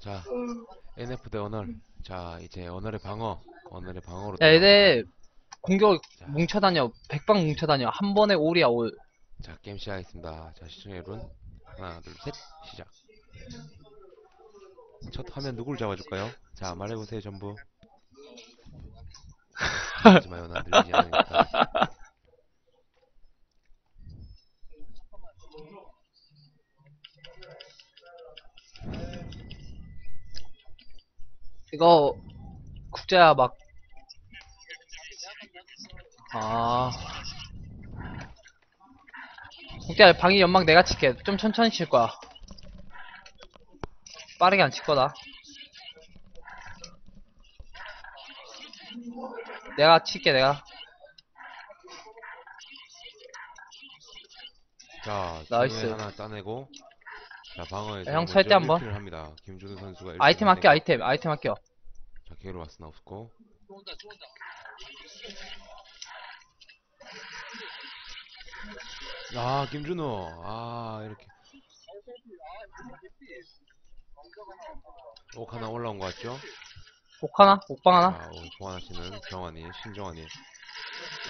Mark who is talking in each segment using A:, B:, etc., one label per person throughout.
A: 자, NF 대 언얼. 자, 이제 언얼의 방어. 언얼의 방어로.
B: 야, 얘네 공격
A: 자.
B: 뭉쳐다녀. 백방 뭉쳐다녀. 한 번에 올이야, 올.
A: 자, 게임 시작하겠습니다. 자, 시청자 여러분. 하나, 둘, 셋, 시작. 첫 화면 누굴 잡아줄까요? 자, 말해보세요, 전부. 하지마요, 난 들리지 않으니까.
B: 이거, 국자야, 막. 아. 국자야, 방위 연막 내가 칠게. 좀 천천히 칠 거야. 빠르게 안 칠 거다. 내가 칠게, 내가.
A: 자,
B: nice.
A: 중에 하나 따내고. 자, 방어에서
B: 야, 형
A: 먼저
B: 설때 한번.
A: 1킬을 합니다. 김준우 선수가
B: 아이템
A: 1킬
B: 할게, 아이템, 아이템 할게요.
A: 자, 기회로 왔으나 없고. 아, 김준호. 아, 이렇게. 옥 하나 올라온 것 같죠?
B: 옥 하나? 옥방 하나?
A: 자, 오늘 보완하시는 정환이, 신정환이.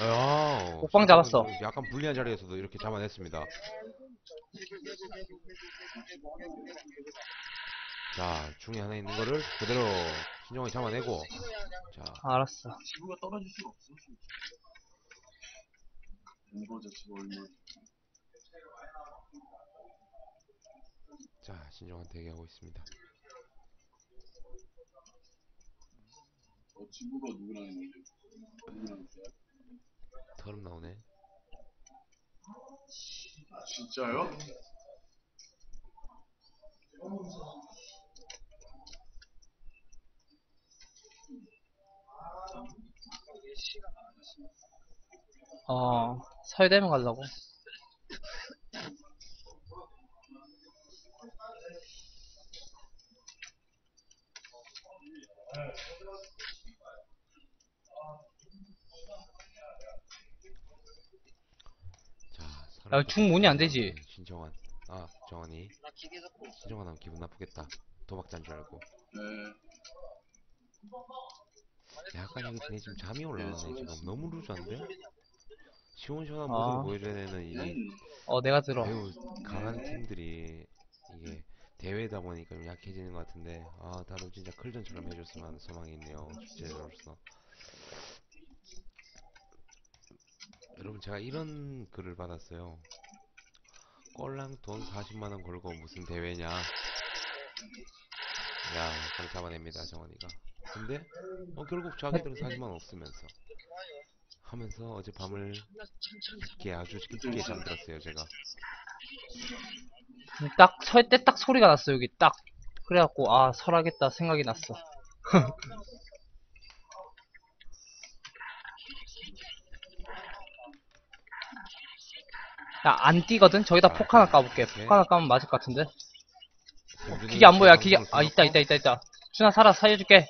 A: 야,
B: 옥방 잡았어.
A: 약간 불리한 자리에서도 이렇게 잡아냈습니다. 자, 중에 하나 있는 거를 그대로 신정환이 잡아내고. 자,
B: 알았어.
C: 지구가 떨어질 수가 없어. 자,
A: 신정환 대기하고 있습니다.
C: 어, 지구가 누구랑 있는데? 누구랑 있어요?
A: 털음 나오네.
C: 아, 진짜요?
B: 어, 설대면 가려고.
A: 자,
B: 야, 중 문이 안 되지.
A: 신정환. 아, 정환이. 신정환 하면 기분 나쁘겠다. 도박자인 줄 알고.
C: 네.
A: 약간 여기 쟤네 지금 잠이 올라가네. 지금 너무 루즈한데? 시원시원한
B: 아.
A: 모습을 보여줘야 되는 이
C: 음,
B: 어, 내가 들어.
A: 매우 강한 팀들이 이게 대회다 보니까 좀 약해지는 것 같은데 아 다들 진짜 클전처럼 해줬으면 하는 소망이 있네요 주제로서 여러분 제가 이런 글을 받았어요. 꼴랑 돈 40만원 걸고 무슨 대회냐. 야 바로 잡아냅니다 정원이가. 근데 어 결국 자기들은 40만원 없으면서. 하면서 어제 밤을 깊게 아주 깊게 잠들었어요 제가.
B: 딱 설 때 딱 소리가 났어 여기 딱. 그래갖고 아 설하겠다 생각이 났어 야 안 뛰거든? 저기다 폭 하나 까볼게. 폭 하나 까면 맞을 것 같은데. 기계 안 보여. 기계 아 있다 있다 있다 있다. 준아 살아 살려줄게.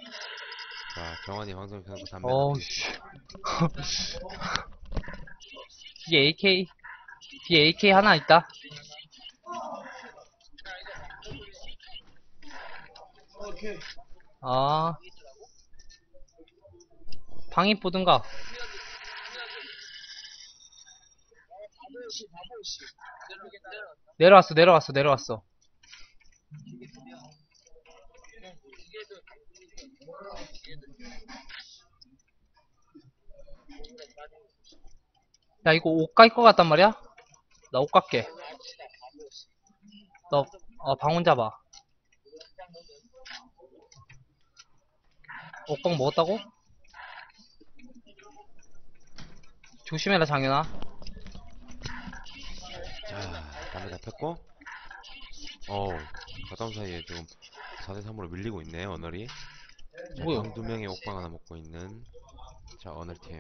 A: 자, 정환이 황성 선수 담배
B: 어우씨. 뒤에 AK 뒤에 AK 하나 있다. 아. 방이 보든가 내려왔어 내려왔어 내려왔어 야 이거 옷 깔 것 같단 말이야? 나 옷 갈게 너 어, 방혼 잡아 옷방 먹었다고? 조심해라 장현아
A: 잡혔고 어우, 가까운 사이에 지금 4대3으로 밀리고 있네, 언얼이 자,
B: 뭐야?
A: 두 명의 옥방 하나 먹고 있는 자, 언얼팀.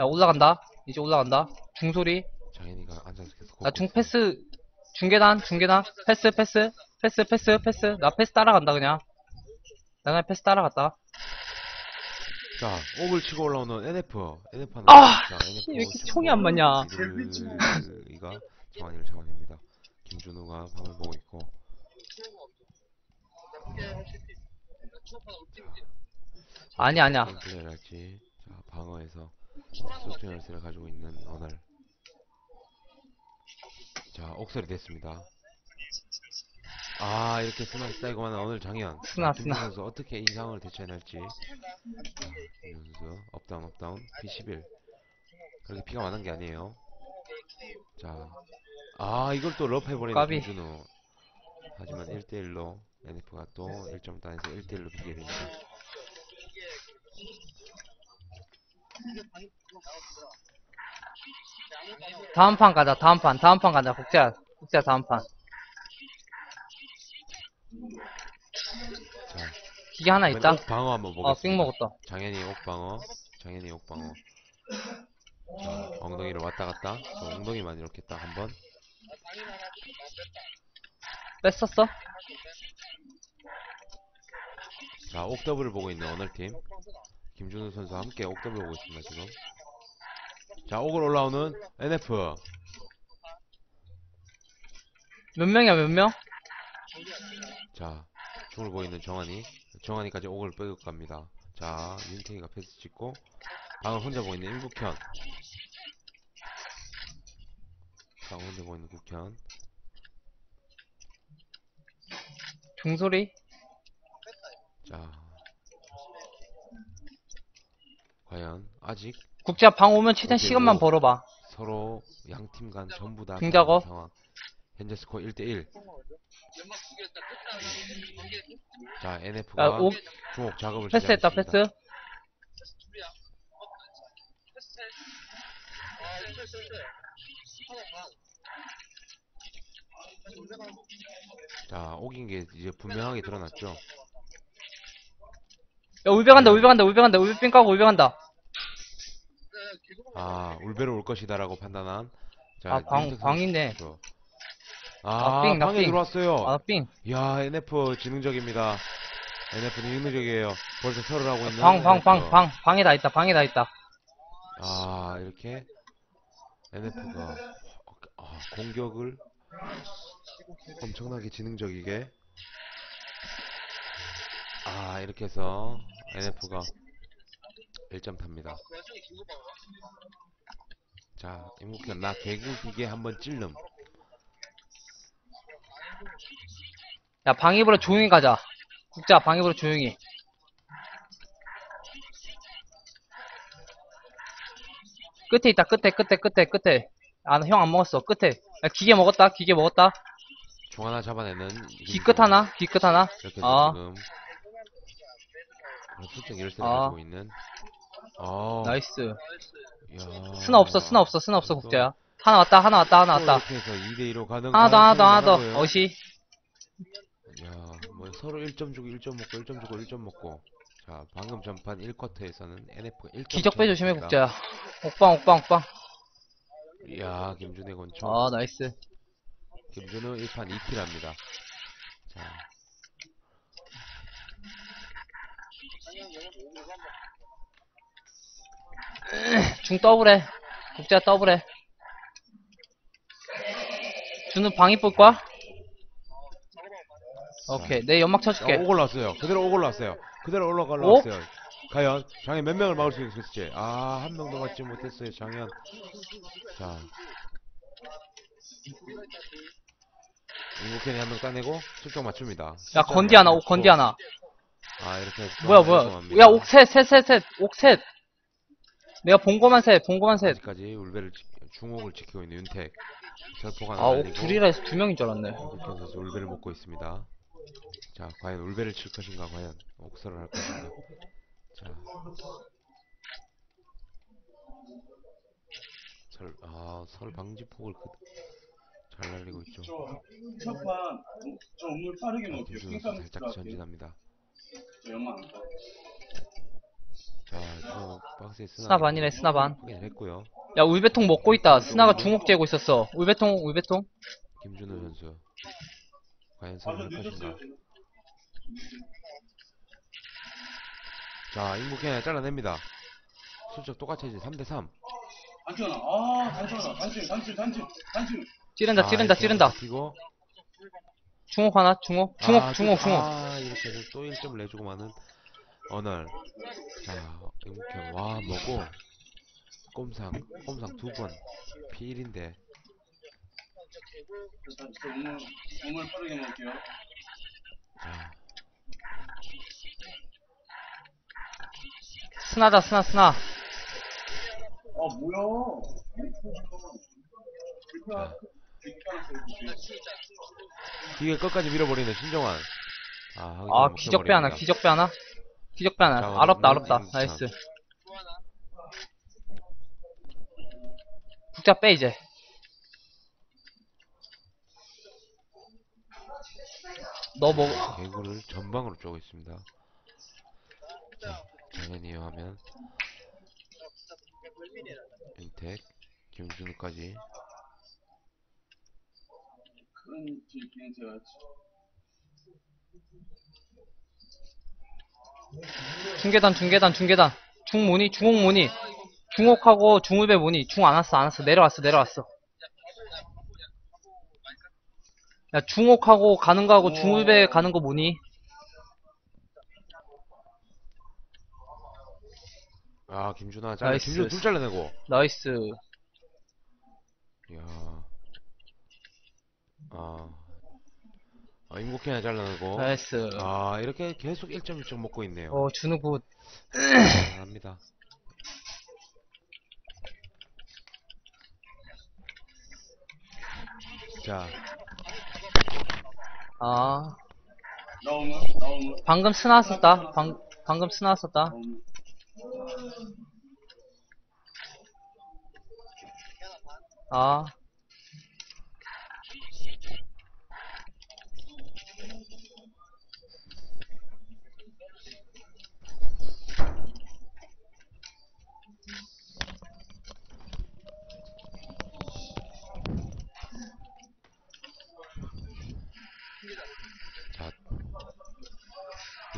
B: 야 올라간다. 이제 올라간다. 중소리.
A: 장현이가 앉아서 계속
B: 나 중. 패스 중계단 중계단. 패스 패스. 패스 패스 패스. 나 패스 따라간다 그냥. 나 그냥 패스 따라갔다
A: 자, 옥을 치고 올라오는 NF NF 하나
B: 아,
A: 자, NF
B: 왜 이렇게 총이 안 맞냐.
A: 이가 정환이를 잡아냅니다 김준호가 방을 보고 있고
B: 아니 아니야
A: 플레이를 할지. 자, 방어에서 소통 열쇠를 가지고 있는 어널. 자, 옥설이 됐습니다. 아, 이렇게 스나이 쌓이고 하는 오늘 장현.
B: 스나,
A: 김준호
B: 스나.
A: 선수 어떻게 이 상황을 대처해낼지. 선수 업다운 업다운 P11. 그렇게 피가 많은 게 아니에요. 자, 아 이걸 또 럽 해버리는
B: 까비.
A: 김준호. 하지만 1대1로 NF가 또 1점 따내서 1대1로 비게 됩니다.
B: 다음 판 가자 다음 판 다음 판 가자 국자 국자 다음 판
A: 자,
B: 기계 하나 있다
A: 옥 방어 한번 보겠습니다.
B: 어삥 먹었다
A: 장현이 옥방어, 장현이 옥방어. 자, 엉덩이를 왔다 갔다. 저 엉덩이만 이렇게 딱 한 번.
B: 뺐었어
A: 자, 옥더블을 보고 있는 오늘팀. 김준우 선수와 함께 옥더블 보고 있습니다, 지금. 자, 옥을 올라오는 NF.
B: 몇 명이야 몇 명
A: 자, 중을 보고 있는 정한이. 정한이까지 옥을 빼고 갑니다. 자, 윤태기가 패스 찍고, 방을 혼자 보고 있는 일국현. 방 혼자 보고 있는 국현.
B: 중소리
A: 자, 과연 아직
B: 국자 방 오면 최대한 시간만
A: 오.
B: 벌어봐
A: 서로 양 팀 간 전부 다 상황. 현재 스코어 1대1. 자, NF가
B: 야, 옥
A: 중옥 작업을
B: 패스했다
A: 시작했습니다.
B: 패스
A: 자, 옥인 게 이제 분명하게 드러났죠.
B: 야 울베 간다 울베 삥 까고 울베 간다
A: 아, 울베로 올 것이다라고 판단한. 자,
B: 아,
A: 선수
B: 방이네.
A: 선수.
B: 아,
A: 아,
B: 삥, 나
A: 방에
B: 삥.
A: 들어왔어요.
B: 아 삥
A: 야, NF 지능적입니다. NF는 지능적이에요. 벌써 설을 하고 있는.
B: 방 방 방
A: NF.
B: 방 방에 다 있다 방에 다 있다
A: 아, 이렇게 NF가 아, 공격을 엄청나게 지능적이게 아, 이렇게 해서 NF가 1점 탑니다. 자, 임국현 나 개구기계 한번 찔름.
B: 야 방입으로 조용히 가자. 국자 방입으로 조용히. 끝에 있다 끝에 끝에 끝에 끝에. 아 형 안 먹었어. 끝에. 야 기계 먹었다 기계 먹었다.
A: 종 하나 잡아내는
B: 기끝 하나? 기끝 하나?
A: 이렇게 해서
B: 아.
A: 지금. 수적 열쇠를
B: 아.
A: 가지고 있는. 어,
B: 나이스.
A: 이야.
B: 스나 없어 스나 없어 스나 없어 국자야 하나 왔다 하나 왔다 하나 왔다.
A: 이렇게 해서 2대2로 가는
B: 하나 더 하나 더 하나 더. 어시.
A: 야, 뭐 서로 1점 주고 1점 먹고 1점 주고 1점 먹고. 자, 방금 전판 1쿼터에서는 NF가 1점
B: 기적 빼 조심해 국자야 옥방 옥방 옥방
A: 야, 김준의 권총.
B: 아 나이스.
A: 김준우 1판 2킬 합니다. 자.
B: 중 더블해 국자 더블해 준우 방입 볼 거야? 오케이 내 연막 쳐줄게
A: 어, 오 올라왔어요. 그대로 오 올라왔어요. 그대로 올라가
B: 오?
A: 올라왔어요. 과연 장현 몇 명을 막을 수 있을지. 아, 한 명도 맞지 못했어요, 장현. 자. 인국현이 한 명 따내고 출정 맞춥니다.
B: 야 건디 하나 옥 건디 하나
A: 아, 이렇게 해서 또
B: 뭐야 뭐야
A: 완성합니다.
B: 야 옥셋셋셋셋옥셋 내가 본 거만 셋본 거만 셋
A: 아직까지 울베를 지- 중옥을 지키고 있는 윤택 설포가
B: 아, 옥 둘이라 해서 두 명인 줄 알았네.
A: 윤택 선수 울베를 먹고 있습니다. 자, 과연 울베를 칠 것인가, 과연 옥설을 할 것인가. 자, 설, 아, 설 방지폭을 그, 잘 날리고 있죠.
C: 저 첫판 저 오늘 빠르게
A: 자,
C: 먹을게요.
A: 김준호 선수 살짝 전진합니다.
C: 안.
A: 자, 저 박스에 스나
B: 스나 반이래, 스나 반.
A: 확인을 했고요.
B: 야, 울베통 먹고 있다. 스나가 중옥 재고 있었어. 울베통, 울베통.
A: 김준호 선수. 과연
C: 아,
A: 설을 저할 것인가.
C: 늦었어요.
A: 자, 인국현이 잘라냅니다. 수적 똑같이 이제 3대3.
C: 단추 하나. 아, 단추 하나. 단추, 단추, 단추, 단추.
B: 찌른다, 찌른다, 찌른다.
A: 그리고
B: 중옥 하나, 중옥, 중옥,
A: 아,
B: 중옥,
A: 또-
B: 중옥.
A: 아, 이렇게 해서 또 1점을 내주고 마는 어널. 자, 임국현, 와, 뭐고? 꼼상, 꼼상 두 번. 피일인데.
C: 일단 저 우물, 우물 빠르게 먹을게요.
A: 자,
B: 스나다, 스나, 스나.
C: 아, 뭐야.
A: 자.
C: 되게.
A: 기계 끝까지 밀어버리는 신정환. 아,
B: 아, 기적배 하나. 기적배 하나. 기적배 하나.
A: 자,
B: 아롭다,
A: 오늘
B: 아롭다.
A: 진짜.
B: 나이스. 국자 빼, 이제. 너 뭐,
A: 개구를 전방으로 쪼고 있습니다. 자, 장현이 하면 윤택, 김준우까지.
B: 중계단, 중계단, 중계단. 중문이, 중옥문이. 중옥하고 중울배 문이. 중안 왔어, 안 왔어. 내려왔어, 내려왔어. 야, 중옥하고 가는 거하고 중울배 가는 거 문이.
A: 아, 김준아, 잘라,
B: nice.
A: 김준우 둘 잘라내고.
B: nice.
A: 이야. 아. 아, 임국현이 잘라내고.
B: nice.
A: 아, 이렇게 계속 1점 1점 먹고 있네요.
B: 어, 준우 good.
A: 잘합니다. 자,
B: 아,
C: 우물.
B: 방금 스나 썼다. 방, 방금 스나 썼다.
C: 나 우물.
B: 아,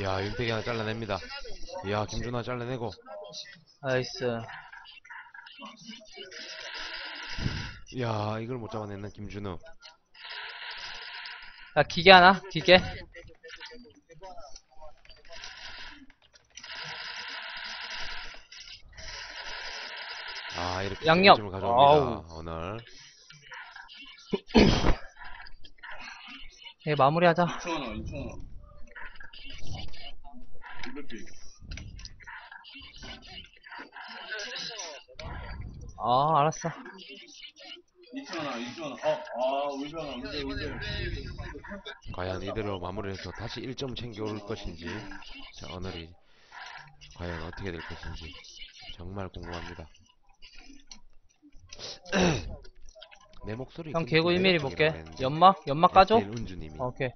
A: 야, 윤택이 하나 잘라냅니다. 이야, 김준아 잘라내고.
B: nice.
A: 이야, 이걸 못 잡아내는 김준우.
B: 야, 기계 하나? 기계?
A: 아, 이렇게
B: 양념.
A: 점을 가져옵니다. 오늘.
B: 예, 마무리하자.
C: 2,000원, 2,000원. 200개.
B: 아, 알았어.
C: 2,000원, 2,000원. 어, 아, 울변아, 울변, 울변.
A: 과연 이대로 마무리해서 다시 1점 챙겨올 것인지. 자, 오늘이 과연 어떻게 될 것인지. 정말 궁금합니다. 내 목소리
B: 형,
A: 좀
B: 개구 1mm
A: 매력적이라
B: 볼게. 연막? 연막 까줘? 오케이.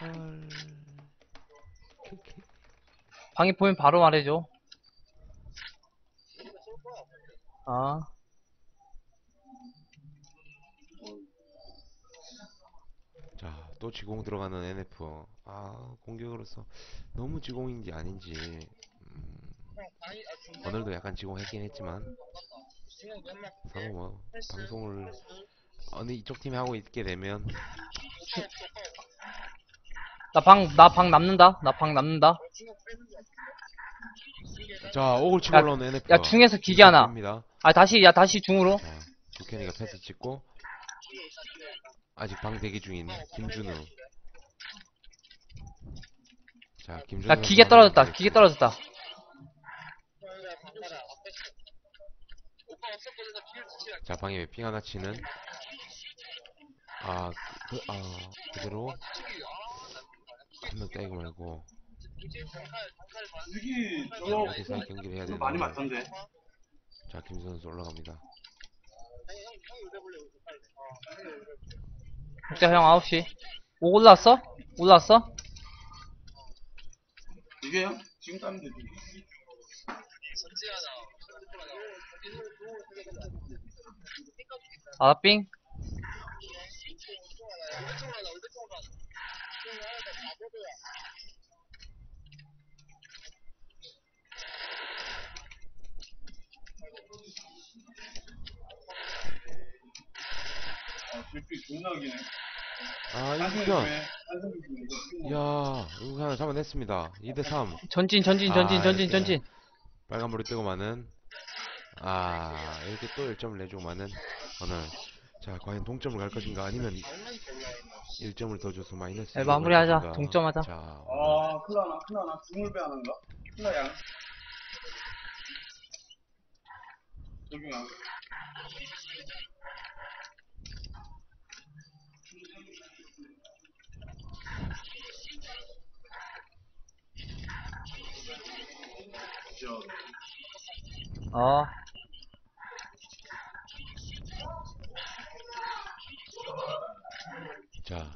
A: 헐.
B: 방이 보이면 바로 말해줘. 아,
A: 자, 또 지공 들어가는 NF. 아, 공격으로서 너무 지공인지 아닌지. 음, 오늘도 약간 지공했긴 했지만. 서로 뭐, 방송을 어느 이쪽 팀이 하고 있게 되면.
B: 나 방, 나 방 남는다. 나 방 남는다.
A: 자, 옥을 치고
B: 야,
A: NF.
B: 야, 중에서 기계 하나.
A: 입니다.
B: 아, 다시, 야, 다시 중으로.
A: 자, 국현이가 패스 찍고. 아직 방 대기 중인 김준우. 자, 김준우.
B: 야, 기계 떨어졌다. 기계. 떨어졌다.
A: 자, 방에 핑 하나 치는. 아, 그, 아, 그대로. 한명 떼고 말고.
C: 이게,
A: 어디서 경기를 해야
C: 이거 많이. 맞던데.
A: 자, 김 선수 올라갑니다.
B: 국자 형 9시. 오, 올라왔어? 올라왔어?
C: 이게요? 지금 따면 되지.
B: 아, 삥.
C: 아, 뒷빛 존나 기네.
A: 아? 이야, 이거 하나 잡아냈습니다. 2대3.
B: 전진, 전진, 전진,
A: 아,
B: 전진,
A: 이렇게.
B: 전진.
A: 빨간불이 뜨고 마는. 아, 이렇게 또 1점을 내주고 마는 오늘. 자, 과연 동점을 갈 것인가? 아니면 1점을 더 줘서 마이너스.
B: 네,
A: 1을
B: 마무리하자.
A: 갈 것인가?
B: 동점하자.
A: 자,
C: 아, 클라나, 클라나. 중물배 하는가? 클라양. 적용양. 저,
B: 어.
A: 자,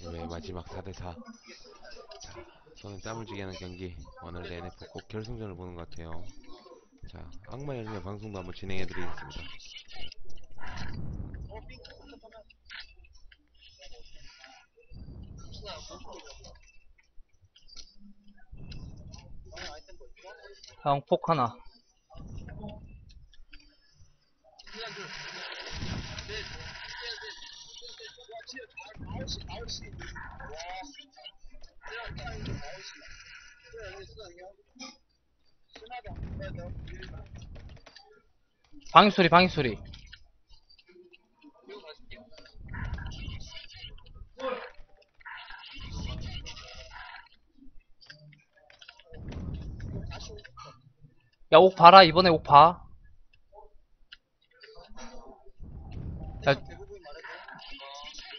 A: 이번에 마지막 4대4. 자, 손에 땀을 쥐게 하는 경기. 오늘 NF 꼭 결승전을 보는 것 같아요. 자, 악마의 열매 방송도 한번 진행해 드리겠습니다.
B: 형, 폭 하나. 방소리, 방소리. 야, 옥 봐라. 이번에 옥 봐. 야,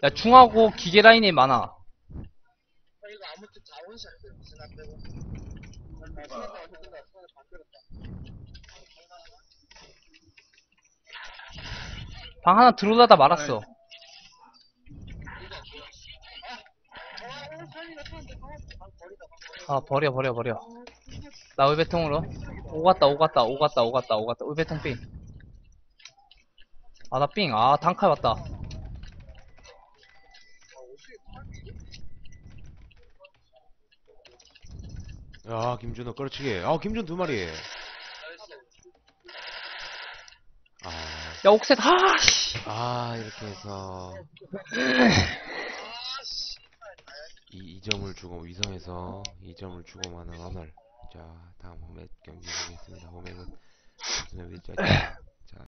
B: 야, 중하고 기계 라인이 많아. 방 하나 들어오려다 말았어. 아, 버려, 버려, 버려. 나 울베통으로. 오갔다, 오갔다, 오갔다, 오갔다, 오갔다. 울베통 삥. 아, 나 삥. 아, 단칼 왔다.
A: 야, 김준호 끌어치기. 아, 김준 두 마리. 아,
B: 야, 옥셋, 아, 씨.
A: 아, 이렇게 해서. 이 2점을 주고, 위성에서 2점을 주고 마는 오늘. 자, 다음 홈의 경기 보겠습니다. 홈에는 일이 있지?